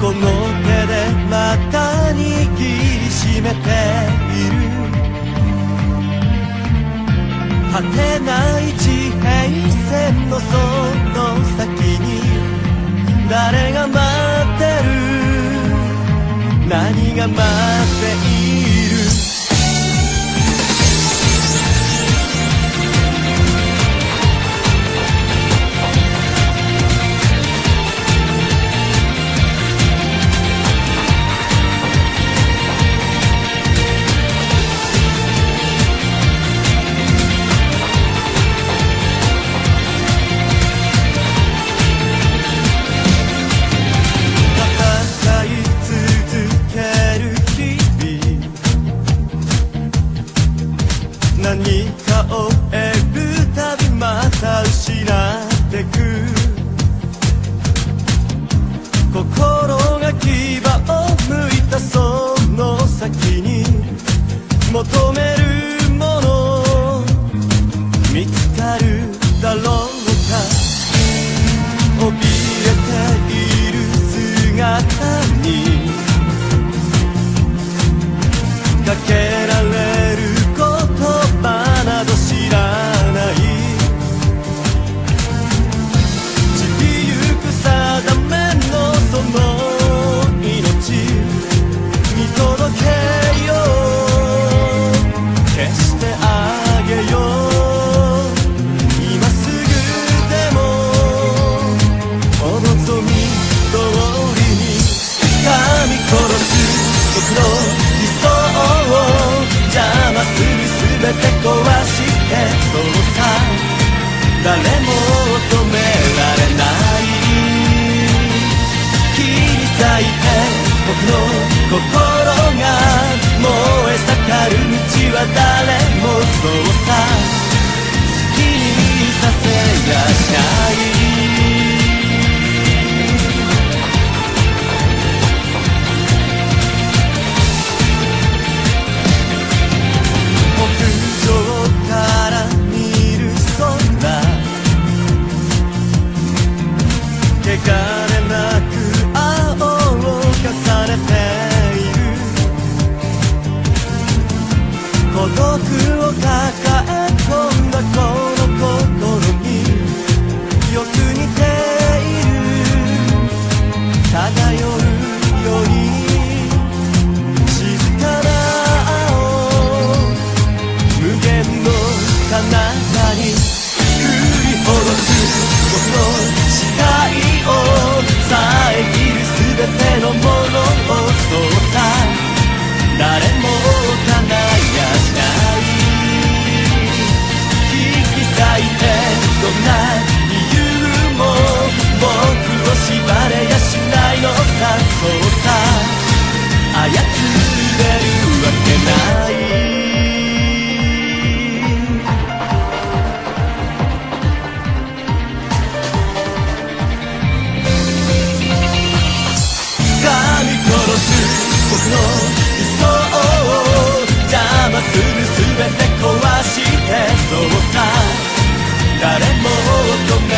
この手でまた握りしめている。果てない地平線のその先に誰が待ってる？何が待っている？何かを得るたびまた失ってく。心が牙をむいたその先に求める想邪魔する全て壊してそうさ。誰も止め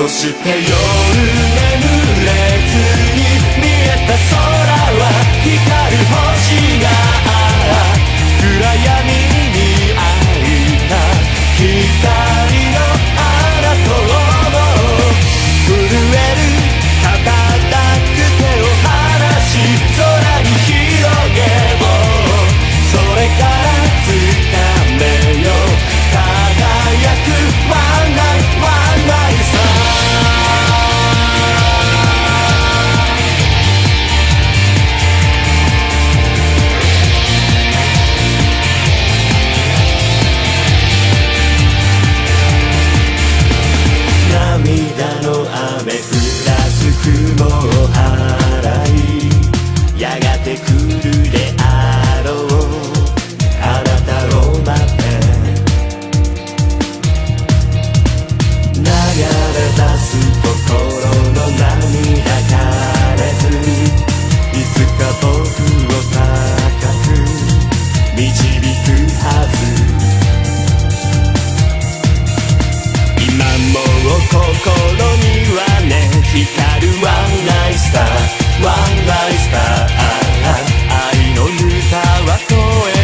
そして夜が導くはず。今も心にはね光るワンライスター。ワンライスター愛の歌は声。